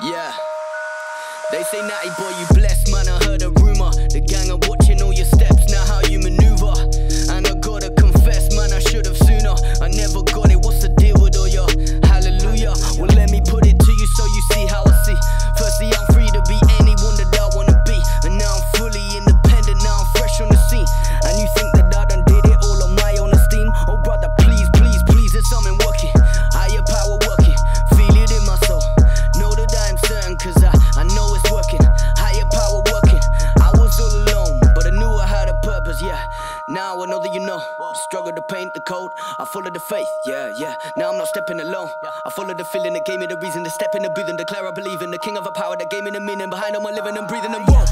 Yeah. They say naughty boy, you blessed, man. paint the code. I follow the faith, yeah, yeah. Now I'm not stepping alone. I follow the feeling that gave me the reason to step in the breathing. Declare I believe in the king of a power that gave me the meaning behind all my living and breathing and walk.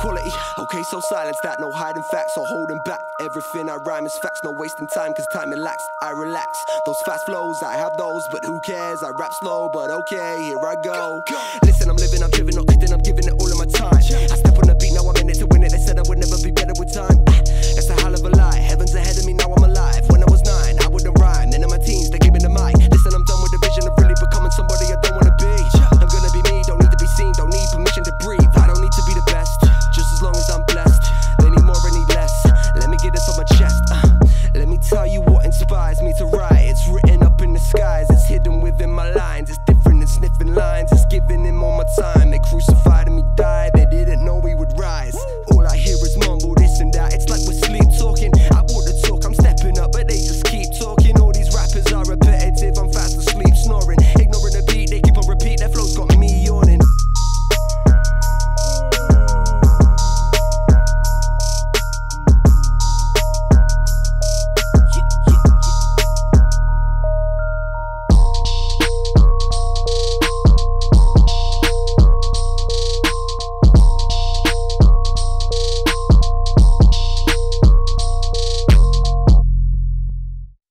quality. Okay, so silence that, no hiding facts or holding back. Everything I rhyme is facts, no wasting time, cause time relax. I relax. Those fast flows, I have those, but who cares? I rap slow, but okay, here I go. Listen, I'm living, I'm